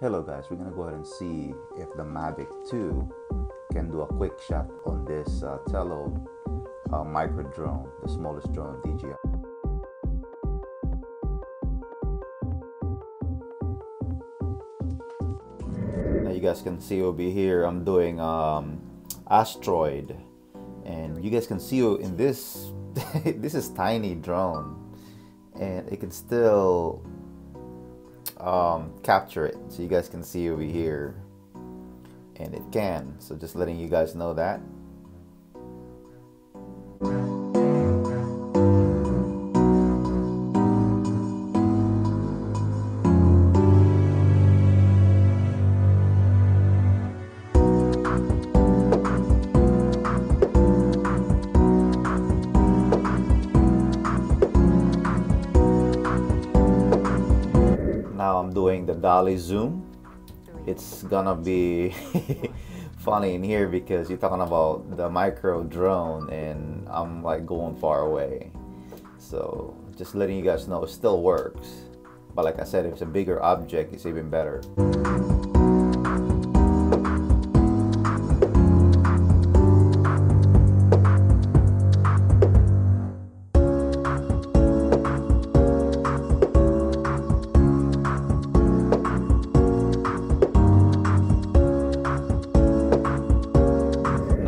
Hello guys, we're gonna go ahead and see if the Mavic 2 can do a quick shot on this uh, Tello uh, micro drone, the smallest drone of DJI. Now you guys can see over here, I'm doing um, asteroid, and you guys can see in this, this is tiny drone, and it can still um, capture it so you guys can see over here. And it can so just letting you guys know that now I'm doing the dolly zoom. It's gonna be funny in here because you're talking about the micro drone and I'm like going far away. So just letting you guys know it still works. But like I said if it's a bigger object it's even better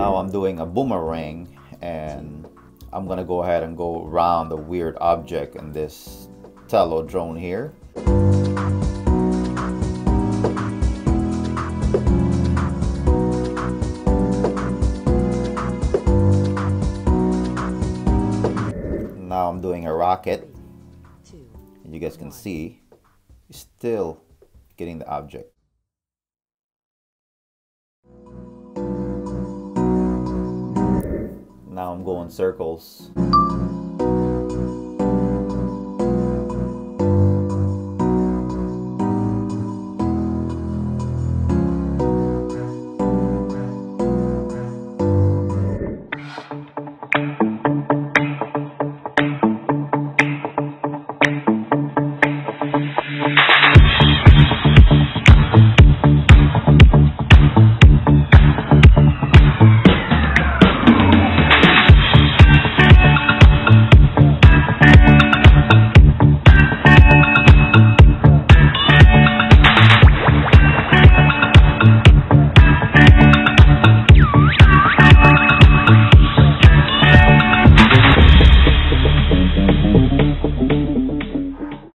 now I'm doing a boomerang and I'm gonna go ahead and go around the weird object in this Tello drone here. Now I'm doing a rocket. And you guys can see, still getting the object. now I'm going circles.